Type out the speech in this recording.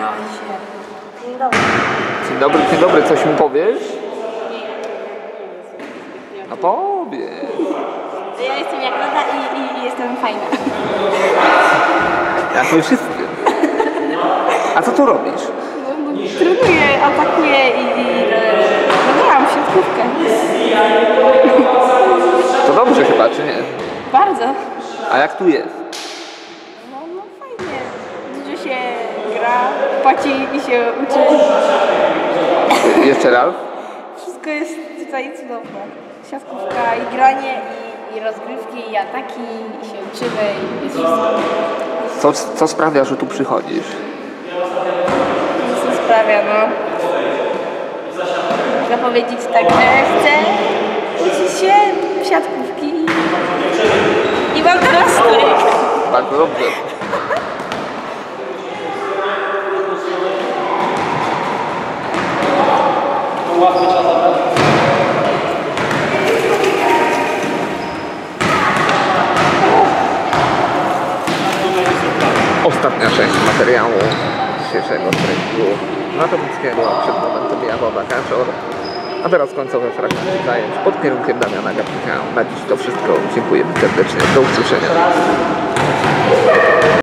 Dzień dobry. Dzień dobry, dzień dobry, coś mi powiesz? No powiedz. Ja jestem jak Rada i, i, jestem fajna. Jak my wszyscy. A co tu robisz? No, no, trenuję, atakuję i, i e, no, gram w siatkówkę. To dobrze chyba, czy nie? Bardzo. A jak tu jest? No, no fajnie. Dużo się gra, płaci i się uczy. Jeszcze raz? Wszystko jest tutaj cudowne. Siatkówka i granie i, i rozgrywki i ataki i się uczymy i jest wszystko. Co, co sprawia, że tu przychodzisz? Co sprawia, no. Można powiedzieć tak, że chcę uczyć się siatkówki i, i mam teraz. Bardzo dobrze. Ostatnia część materiału dzisiejszego treningu Natomickiego przed momentem Jawoda Kaczor. A teraz końcowe fragmenty zajęć pod kierunkiem Damiana Gapnika. Na dziś to wszystko. Dziękuję serdecznie. Do usłyszenia.